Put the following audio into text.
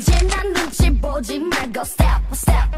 진한 눈치 보지 말고 step step